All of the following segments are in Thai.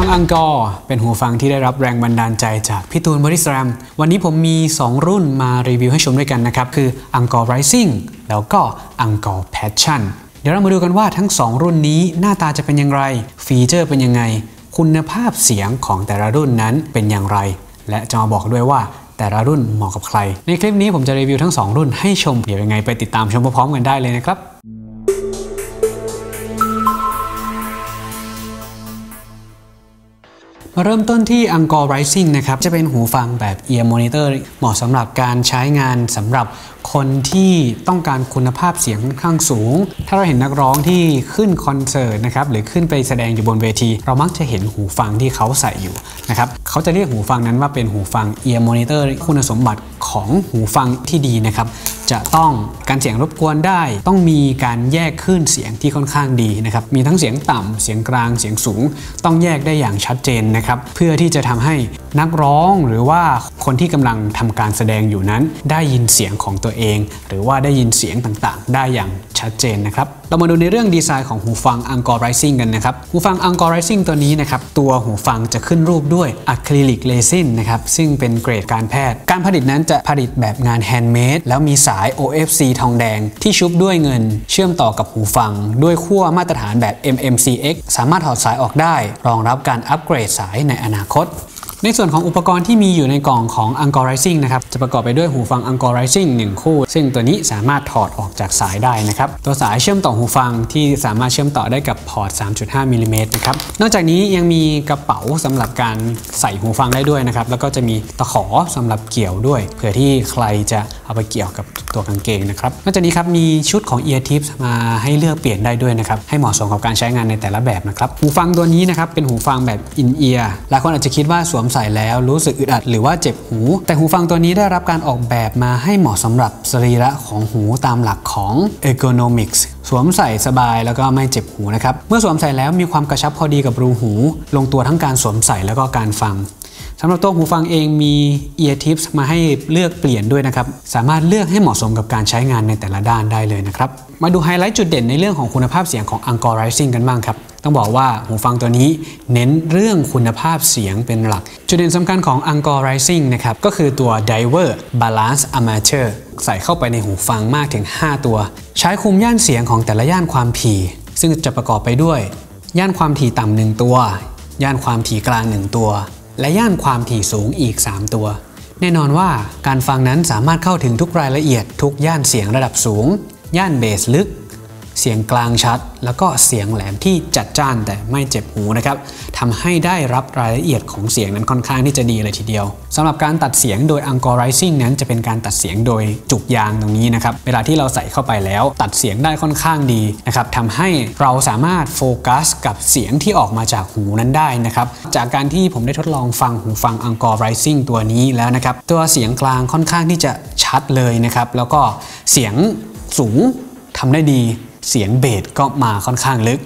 ฟัง Encore เป็นหูฟังที่ได้รับแรงบันดาลใจจากพี่ตูนบอดี้สแลม วันนี้ผมมี 2 รุ่นมารีวิวให้ชมด้วยกันนะครับ คือ Encore Rising แล้วก็ Encore Passion เดี๋ยวเรามาดูกันว่าทั้ง 2 รุ่นนี้หน้าตาจะเป็นอย่างไร ฟีเจอร์เป็นยังไง คุณภาพเสียงของแต่ละรุ่นนั้นเป็นอย่างไร และจะมาบอกด้วยว่าแต่ละรุ่นเหมาะกับใคร ในคลิปนี้ผมจะรีวิวทั้ง 2 รุ่นให้ชมเดี๋ยวยังไงไปติดตามชมพร้อมๆกันได้เลยนะครับ เริ่มต้นที่ Angkor Rising นะครับ จะเป็นหูฟังแบบ Ear Monitor เหมาะสำหรับการใช้งานสำหรับคนที่ต้องการคุณภาพเสียงค่อนข้างสูง ถ้าเราเห็นนักร้องที่ขึ้นคอนเสิร์ตนะครับ หรือขึ้นไปแสดงอยู่บนเวที เรามักจะเห็นหูฟังที่เขาใส่อยู่นะครับ เขาจะเรียกหูฟังนั้นว่าเป็นหูฟัง Ear Monitor คุณสมบัติของหูฟังที่ดีนะครับ จะต้องการเสียงรบกวนได้ ต้องมีการแยกคลื่นเสียงที่ค่อนข้างดีนะครับมีทั้งเสียงต่ำเสียงกลางเสียงสูง ต้องแยกได้อย่างชัดเจนนะครับเพื่อที่จะทำให้นักร้องหรือว่าคนที่กำลังทำการแสดงอยู่นั้น ได้ยินเสียงของตัวเอง หรือว่าได้ยินเสียงต่างๆ ได้อย่างชัดเจนนะครับเรามาดูในเรื่องดีไซน์ของหูฟัง Angkor Rising กันนะครับ หูฟัง Angkor Rising ตัวนี้นะครับ ตัวหูฟังจะขึ้นรูปด้วยอะคริลิกเรซินนะครับ ซึ่งเป็นเกรดการแพทย์ การผลิตนั้นจะผลิตแบบงาน handmade แล้วมีสาย OFC ทองแดง ที่ชุบด้วยเงิน เชื่อมต่อกับหูฟัง ด้วยขั้วมาตรฐานแบบ MMCX สามารถถอดสายออกได้ รองรับการอัปเกรดสายในอนาคต ในส่วนของอุปกรณ์ที่มีอยู่ในกล่องของ Angkor Rising นะครับ จะประกอบไปด้วยหูฟัง Angkor Rising 1 คู่ ซึ่งตัวนี้สามารถถอดออกจากสายได้นะครับ ตัวสายเชื่อมต่อหูฟังที่สามารถเชื่อมต่อได้กับพอร์ต 3.5 มิลลิเมตรนะครับ นอกจากนี้ยังมีกระเป๋าสำหรับการใส่หูฟังได้ด้วยนะครับ แล้วก็จะมีตะขอสำหรับเกี่ยวด้วย เผื่อที่ใครจะเอาไปเกี่ยวกับตัวกางเกงนะครับนอกจากนี้ครับมีชุดของ Ear Tips มาให้เลือกเปลี่ยนได้ด้วยนะครับให้เหมาะสมกับการใช้งานในแต่ละแบบนะครับหูฟังตัวนี้นะครับเป็นหูฟังแบบ in ear หลายคนอาจจะคิดว่าสวมใส่แล้วรู้สึกอึดอัดหรือว่าเจ็บหู แต่หูฟังตัวนี้ได้รับการออกแบบมาให้เหมาะสำหรับสรีระของหูตามหลักของ ergonomics สวมใส่สบายแล้วก็ไม่เจ็บหูนะครับ เมื่อสวมใส่แล้วมีความกระชับพอดีกับรูหู ลงตัวทั้งการสวมใส่แล้วก็การฟัง สำหรับตัวหูฟังเองมี ear tips มาให้เลือกเปลี่ยนด้วยนะครับ สามารถเลือกให้เหมาะสมกับการใช้งานในแต่ละด้านได้เลยนะครับ มาดูไฮไลท์จุดเด่นในเรื่องของคุณภาพเสียงของ Angkor Rising กันบ้างครับ ต้องบอกว่าหูฟังตัวนี้เน้นเรื่องคุณภาพเสียงเป็นหลัก จุดเด่นสำคัญของ Angkor Rising นะครับก็คือตัว Diver Balance Amateur ใส่เข้าไปในหูฟังมากถึง 5 ตัว ใช้คุมย่านเสียงของแต่ละย่านความถี่ ซึ่งจะประกอบไปด้วย ย่านความถี่ต่ำหนึ่งตัว ย่านความถี่กลาง1ตัว และย่านความถี่สูงอีก 3 ตัว แน่นอนว่าการฟังนั้นสามารถเข้าถึงทุกรายละเอียดทุกย่านเสียงระดับสูง ย่านเบสลึก เสียงกลางชัด แล้วก็เสียงแหลมที่จัดจ้านแต่ไม่เจ็บหูนะครับทำให้ได้รับรายละเอียดของเสียงนั้นค่อนข้างที่จะดีเลยทีเดียวสำหรับการตัดเสียงโดย Angkor Rising นั้นจะเป็นการตัดเสียงโดยจุกยางตรงนี้นะครับ เวลาที่เราใส่เข้าไปแล้ว ตัดเสียงได้ค่อนข้างดีนะครับทำให้เราสามารถโฟกัสกับเสียงที่ออกมาจากหูนั้นได้นะครับ จากการที่ผมได้ทดลองฟังหูฟัง Angkor Rising ตัวนี้แล้วนะครับ ตัวเสียงกลางค่อนข้างที่จะชัดเลยนะครับ แล้วก็เสียงสูง ทำได้ดีเสียงเบสก็มาค่อนข้างลึก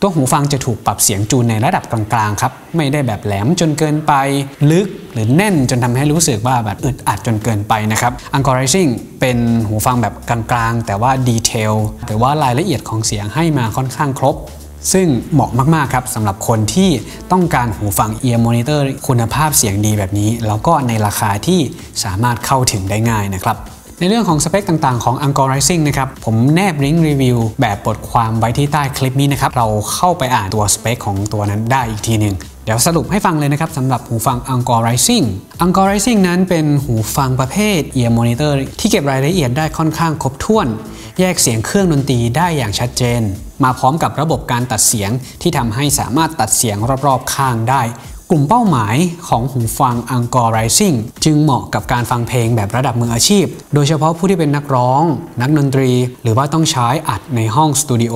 ตัวหูฟังจะถูกปรับเสียงจูนในระดับกลางๆครับ ไม่ได้แบบแหลมจนเกินไปลึกหรือแน่นจนทำให้รู้สึกว่าแบบอึดอัดจนเกินไปนะครับ Angkor Rising เป็นหูฟังแบบกลางๆ แต่ว่าดีเทลหรือว่ารายละเอียดของเสียงให้มาค่อนข้างครบ ซึ่งเหมาะมากๆครับสำหรับคนที่ต้องการหูฟัง Ear Monitor คุณภาพเสียงดีแบบนี้ แล้วก็ในราคาที่สามารถเข้าถึงได้ง่ายนะครับ ในเรื่องของสเปคต่างๆของ Angkor Rising นะครับ ผมแนบลิงก์รีวิวแบบบทความไว้ที่ใต้คลิปนี้นะครับ เราเข้าไปอ่านตัวสเปคของตัวนั้นได้อีกทีหนึ่งเดี๋ยวสรุปให้ฟังเลยนะครับสำหรับหูฟัง Angkor Rising Angkor Rising นั้นเป็นหูฟังประเภท Ear Monitor ที่เก็บรายละเอียดได้ค่อนข้างครบถ้วน แยกเสียงเครื่องดนตรีได้อย่างชัดเจน มาพร้อมกับระบบการตัดเสียงที่ทำให้สามารถตัดเสียงรอบๆข้างได้ กลุ่มเป้าหมายของหูฟัง Angkor Rising จึงเหมาะกับการฟังเพลงแบบระดับมืออาชีพ โดยเฉพาะผู้ที่เป็นนักร้อง นักดนตรี หรือว่าต้องใช้อัดในห้องสตูดิโอ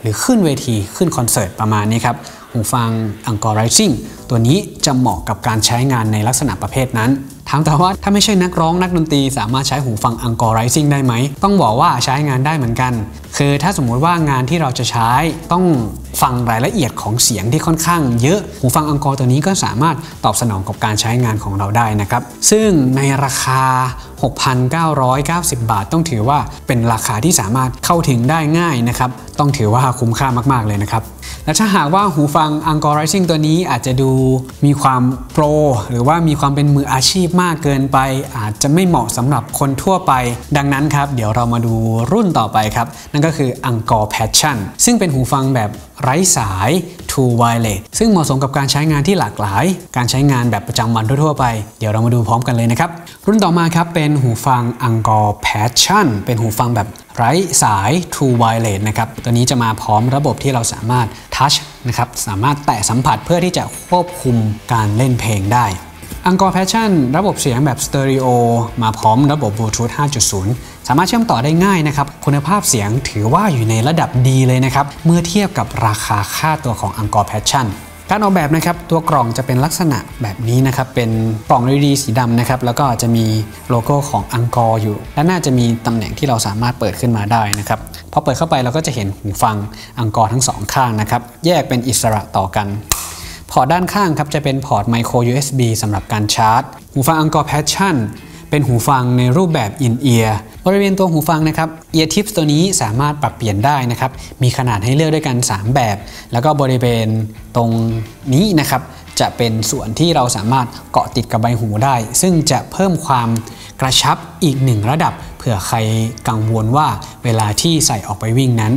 หรือขึ้นเวทีขึ้นคอนเสิร์ตประมาณนี้ครับ หูฟัง Angkor Rising ตัวนี้จะเหมาะกับการใช้งานในลักษณะประเภทนั้น ถามแต่ว่าถ้าไม่ใช่นักร้องนักดนตรีสามารถใช้หูฟัง Angkor Rising ได้ไหม ต้องบอกว่าใช้งานได้เหมือนกัน คือถ้าสมมุติว่างานที่เราจะใช้ต้องฟังรายละเอียดของเสียงที่ค่อนข้างเยอะ หูฟัง Angkor ตัวนี้ก็สามารถตอบสนองกับการใช้งานของเราได้นะครับ ซึ่งในราคา 6,990 บาท ต้องถือว่าเป็นราคาที่สามารถเข้าถึงได้ง่ายนะครับ ต้องถือว่าคุ้มค่ามากๆเลยนะครับ และถ้าหากว่าหูฟัง Angor Rising ตัวนี้อาจจะดูมีความโปร หรือว่ามีความเป็นมืออาชีพมากเกินไป อาจจะไม่เหมาะสำหรับคนทั่วไป ดังนั้นครับ เดี๋ยวเรามาดูรุ่นต่อไปครับ นั่นก็คือ Angor Passion ซึ่งเป็นหูฟังแบบไร้สาย True Wireless ซึ่งเหมาะสมกับการใช้งานที่หลากหลาย การใช้งานแบบประจำวันทั่วๆไป เดี๋ยวเรามาดูพร้อมกันเลยนะครับ รุ่นต่อมาครับเป็นหูฟัง Angkor Passion เป็นหูฟังแบบไร้สาย True Wireless นะครับ ตัวนี้จะมาพร้อมระบบที่เราสามารถ Touch นะครับ สามารถแตะสัมผัสเพื่อที่จะควบคุมการเล่นเพลงได้ Angkor Passion ระบบเสียงแบบสเตอริโอมาพร้อมระบบ Bluetooth 5.0 สามารถเชื่อมต่อได้ง่ายนะครับ คุณภาพเสียงถือว่าอยู่ในระดับดีเลยนะครับ เมื่อเทียบกับราคาค่าตัวของ Angkor Passion การออกแบบนะครับตัวกล่องจะเป็นลักษณะแบบนี้นะครับ เป็นกล่อง LED สีดำนะครับ แล้วก็จะมีโลโก้ของ Encore อยู่ และน่าจะมีตำแหน่งที่เราสามารถเปิดขึ้นมาได้นะครับพอเปิดเข้าไปเราก็จะเห็นหูฟัง Encore ทั้งสองข้างนะครับ แยกเป็นอิสระต่อกัน พอร์ตด้านข้างครับจะเป็นพอร์ตไมโคร USB สำหรับการชาร์จ หูฟัง Encore Passion เป็นหูฟังในรูปแบบ in ear บริเวณตัวหูฟังนะครับ ear tips ตัวนี้สามารถปรับเปลี่ยนได้นะครับ มีขนาดให้เลือกด้วยกัน 3 แบบ แล้วก็บริเวณตรงนี้นะครับจะเป็นส่วนที่เราสามารถเกาะติดกับใบหูได้ ซึ่งจะเพิ่มความกระชับอีกหนึ่งระดับ เผื่อใครกังวลว่าเวลาที่ใส่ออกไปวิ่งนั้น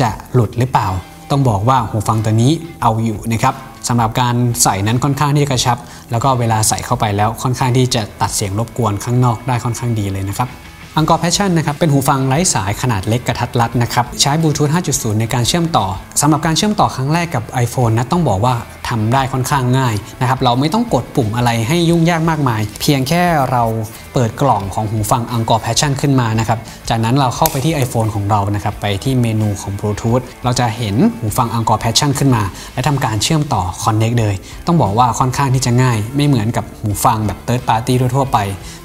จะหลุดหรือเปล่า ต้องบอกว่าหูฟังตัวนี้เอาอยู่นะครับ สำหรับการใส่นั้นค่อนข้างที่จะกระชับ แล้วก็เวลาใส่เข้าไปแล้วค่อนข้างที่จะตัดเสียงรบกวนข้างนอกได้ค่อนข้างดีเลยนะครับ Encore Passion นะครับเป็นหูฟังไร้สายขนาดเล็กกระทัดรัดนะครับใช้บลูทูธ5.0 ในการเชื่อมต่อสำหรับการเชื่อมต่อครั้งแรกกับ iPhone นะต้องบอกว่า ทำได้ค่อนข้างง่ายนะครับเราไม่ต้องกดปุ่มอะไรให้ยุ่งยากมากมาย เพียงแค่เราเปิดกล่องของหูฟัง Angkor Passion ขึ้นมานะครับจากนั้นเราเข้าไปที่ iPhone ของเรานะครับไปที่เมนูของ Bluetooth เราจะเห็นหูฟัง Angkor Passion ขึ้นมา และทำการเชื่อมต่อ Connect เลย ต้องบอกว่าค่อนข้างที่จะง่าย ไม่เหมือนกับหูฟังแบบ Third Party ทั่วไป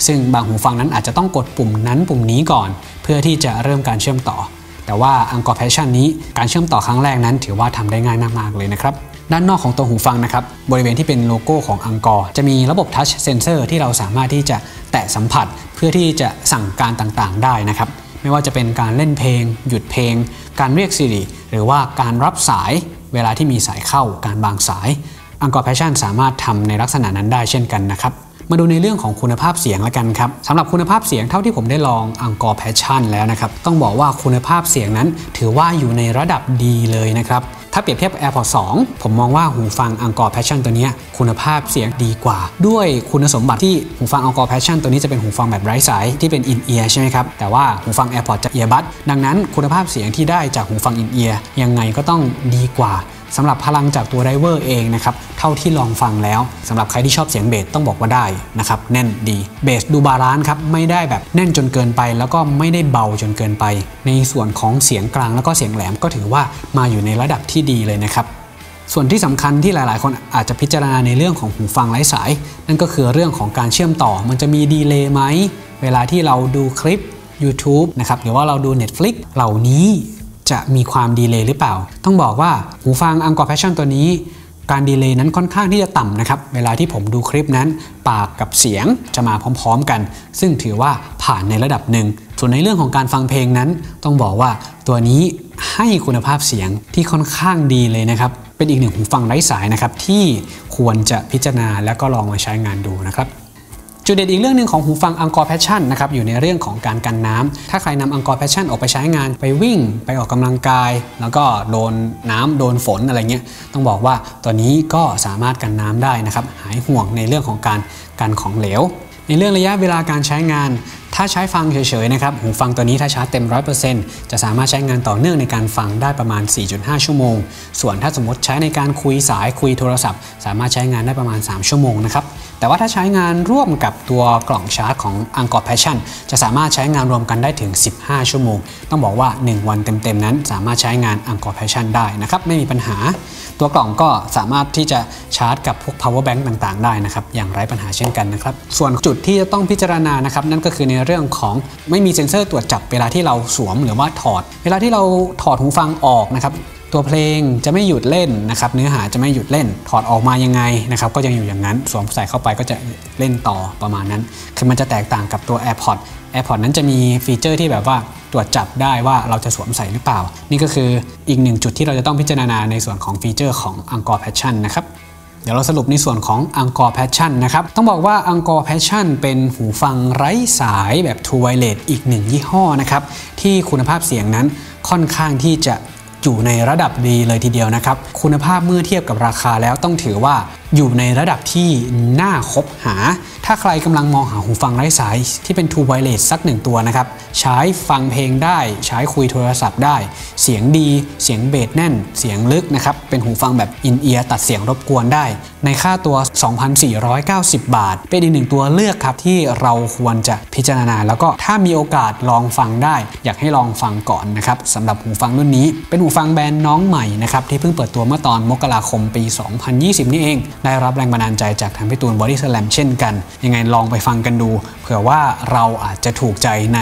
ซึ่งบางหูฟังนั้นอาจจะต้องกดปุ่มนั้นปุ่มนี้ก่อน เพื่อที่จะเริ่มการเชื่อมต่อ แต่ว่า Encore Passion นี้การเชื่อมต่อครั้งแรกนั้น ถือว่าทำได้ง่ายมากๆเลยนะครับ ด้านนอกของตัวหูฟังนะครับบริเวณที่เป็นโลโก้ของ Encore จะมีระบบ touch sensor ที่เราสามารถที่จะแตะสัมผัสเพื่อที่จะสั่งการต่างๆ ได้นะครับ ไม่ว่าจะเป็นการเล่นเพลง หยุดเพลง การเรียก Siri หรือว่าการรับสายเวลาที่มีสายเข้าการวางสาย Encore Passion สามารถทำในลักษณะนั้นได้เช่นกันนะครับมาดูในเรื่องของคุณภาพเสียงละกันครับสำหรับคุณภาพเสียงเท่าที่ผมได้ลอง Encore Passion แล้วนะครับ ต้องบอกว่าคุณภาพเสียงนั้นถือว่าอยู่ในระดับดีเลยนะครับ ถ้าเปรียบเทียบ AirPods 2 ผมมองว่าหูฟัง Angkor Passion ตัวนี้คุณภาพเสียงดีกว่า ด้วยคุณสมบัติที่หูฟัง Angkor Passion ตัวนี้จะเป็นหูฟังแบบไร้สายที่เป็น in ear ใช่ไหมครับ แต่ว่าหูฟัง AirPods จะ earbud ดังนั้นคุณภาพเสียงที่ได้จากหูฟัง in ear ยังไงก็ต้องดีกว่า สำหรับพลังจากตัว driver เองนะครับเท่าที่ลองฟังแล้วสำหรับใครที่ชอบเสียงเบสต้องบอกว่าได้นะครับแน่นดีเบสดู balance ครับไม่ได้แบบแน่นจนเกินไป แล้วก็ไม่ได้เบาจนเกินไป ในส่วนของเสียงกลางแล้วก็เสียงแหลมก็ถือว่ามาอยู่ในระดับที่ดีเลยนะครับส่วนที่สำคัญที่หลาย ๆ คนอาจจะพิจารณาในเรื่องของหูฟังไร้สาย นั่นก็คือเรื่องของการเชื่อมต่อ มันจะมี delay ไหม เวลาที่เราดูคลิป YouTube นะครับหรือว่าเราดู Netflix เหล่านี้ จะมีความ delay หรือเปล่า ต้องบอกว่าหูฟัง Encore Passion ตัวนี้ การ delay นั้นค่อนข้างที่จะต่ำนะครับ เวลาที่ผมดูคลิปนั้น ปากกับเสียงจะมาพร้อมๆกัน ซึ่งถือว่าผ่านในระดับหนึ่ง ส่วนในเรื่องของการฟังเพลงนั้น ต้องบอกว่าตัวนี้ให้คุณภาพเสียงที่ค่อนข้างดีเลยนะครับ เป็นอีกหนึ่งหูฟังไร้สายนะครับที่ควรจะพิจารณาและก็ลองมาใช้งานดูนะครับ จุดเด่นอีกเรื่องหนึ่งของหูฟัง Encore Passion นะครับอยู่ในเรื่องของการกันน้ำถ้าใครนำ Encore Passion ออกไปใช้งานไปวิ่ง ไปออกกำลังกาย แล้วก็โดนน้ำโดนฝนอะไรเงี้ยต้องบอกว่าตัวนี้ก็สามารถกันน้ำได้นะครับหายห่วงในเรื่องของการกันของเหลว ในเรื่องระยะเวลาการใช้งาน ถ้าใช้ฟังเฉยๆนะครับหูฟังตัวนี้ถ้าชาร์จเต็ม 100%จะสามารถใช้งานต่อเนื่องในการฟังได้ประมาณ 4.5 ชั่วโมง ส่วนถ้าสมมติใช้ในการคุยสายคุยโทรศัพท์ สามารถใช้งานได้ประมาณ 3 ชั่วโมงนะครับแต่ว่าถ้าใช้งานร่วมกับตัวกล่องชาร์จของ Angkor Passion จะสามารถใช้งานรวมกันได้ถึง 15 ชั่วโมง ต้องบอกว่า 1 วันเต็มๆนั้น สามารถใช้งาน Angkor Passion ได้นะครับไม่มีปัญหา ตัวกล่องก็สามารถที่จะชาร์จกับพวก power bank ต่างๆ ได้นะครับ อย่างไร้ปัญหาเช่นกันนะครับ ส่วนจุดที่จะต้องพิจารณานะครับ นั่นก็คือในเรื่องของไม่มีเซ็นเซอร์ตรวจจับเวลาที่เราสวมหรือว่าถอด เวลาที่เราถอดหูฟังออกนะครับ ตัวเพลงจะไม่หยุดเล่นนะครับเนื้อหาจะไม่หยุดเล่นถอดออกมายังไงนะครับก็ยังอยู่อย่างนั้นสวมใส่เข้าไปก็จะเล่นต่อประมาณนั้น คือมันจะแตกต่างกับตัว AirPods AirPods นั้นจะมีฟีเจอร์ที่แบบว่าตรวจจับได้ว่าเราจะสวมใส่หรือเปล่า นี่ก็คืออีกหนึ่งจุดที่เราจะต้องพิจารณาในส่วนของฟีเจอร์ของ Angkor Passion นะครับเดี๋ยวเราสรุปในส่วนของ Angkor Passion นะครับ ต้องบอกว่า Angkor Passion เป็นหูฟังไร้สายแบบ True Wireless อีกหนึ่งยี่ห้อนะครับ ที่คุณภาพเสียงนั้นค่อนข้างที่จะ อยู่ในระดับดีเลยทีเดียวนะครับ คุณภาพเมื่อเทียบกับราคาแล้วต้องถือว่า อยู่ในระดับที่น่าคบหา ถ้าใครกำลังมองหาหูฟังไร้สายที่เป็น True Wireless สักหนึ่งตัวนะครับ ใช้ฟังเพลงได้ ใช้คุยโทรศัพท์ได้ เสียงดี เสียงเบสแน่น เสียงลึกนะครับ เป็นหูฟังแบบอินเอียร์ตัดเสียงรบกวนได้ ในค่าตัว 2,490 บาท เป็นอีกหนึ่งตัวเลือกครับที่เราควรจะพิจารณา แล้วก็ถ้ามีโอกาสลองฟังได้ อยากให้ลองฟังก่อนนะครับสำหรับหูฟังรุ่นนี้ เป็นหูฟังแบรนด์น้องใหม่นะครับที่เพิ่งเปิดตัวเมื่อตอนมกราคมปี 2020 นี่เองได้รับแรงบันดาลใจจากทางพี่ตูนบอดี้สแลมเช่นกัน ยังไงลองไปฟังกันดู เผื่อว่าเราอาจจะถูกใจใน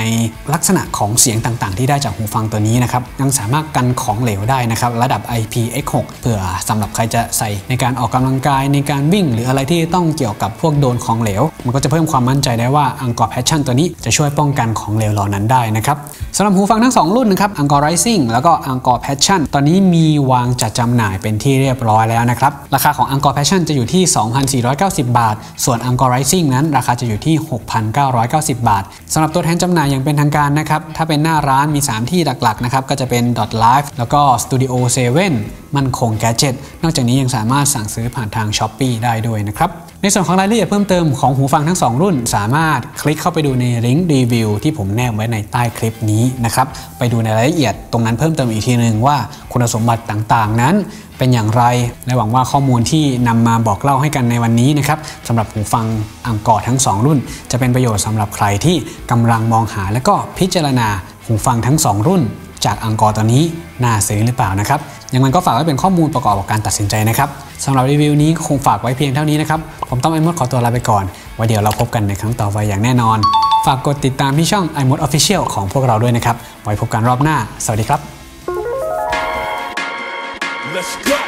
ลักษณะของเสียงต่างๆ ที่ได้จากหูฟังตัวนี้นะครับยังสามารถกันของเหลวได้นะครับ ระดับ IPX6 เผื่อสำหรับใครจะใส่ในการออกกำลังกายในการวิ่ง หรืออะไรที่ต้องเกี่ยวกับพวกโดนของเหลว มันก็จะเพิ่มความมั่นใจได้ว่า Angkor Passion ตัวนี้จะช่วยป้องกันของเหลวเหล่านั้นได้นะครับสำหรับหูฟังทั้ง 2 รุ่นนะครับ Encore Rising แล้วก็ Angkor Passion ตอนนี้มีวางจัดจำหน่ายเป็นที่เรียบร้อยแล้วนะครับราคาของ Angkor Passion จะอยู่ที่ 2,490 บาท ส่วน a n g o r Rising นั้นราคาจะอยู่ที่ 6,990 บาทสำหรับตัวแทนจำหน่ายอย่างเป็นทางการนะครับ ถ้าเป็นหน้าร้านมี 3 ที่หลักๆนะครับก็จะเป็น Dot Live แล้วก็ Studio 7มันคง Gadget นอกจากนี้ยังสามารถสั่งซื้อผ่านทาง s h อ p e e ได้ด้วยนะครับในส่วนของรายละเอียดเพิ่มเติมของหูฟังทั้ง 2 รุ่น สามารถคลิกเข้าไปดูในลิงก์รีวิวที่ผมแนบไว้ในใต้คลิปนี้นะครับไปดูในรายละเอียดตรงนั้นเพิ่มเติมอีกทีนึงว่า คุณสมบัติต่างๆ นั้นเป็นอย่างไร และหวังว่าข้อมูลที่นำมาบอกเล่าให้กันในวันนี้นะครับสำหรับหูฟังอังกอร์ทั้ง 2 รุ่น จะเป็นประโยชน์สำหรับใครที่กำลังมองหาและก็พิจารณาหูฟังทั้ง 2 รุ่น จากอังกอร์ตัวนี้น่าซื้อหรือเปล่านะครับยังไงก็ฝากไว้เป็นข้อมูลประกอบกับการตัดสินใจนะครับสำหรับรีวิวนี้คงฝากไว้เพียงเท่านี้นะครับผมต้องไอมดขอตัวลาไปก่อนไว้เดี๋ยวเราพบกันในครั้งต่อไปอย่างแน่นอน ฝากกดติดตามที่ช่อง i m o d Official ของพวกเราด้วยนะครับ ไว้พบกันรอบหน้า สวัสดีครับ Let's go.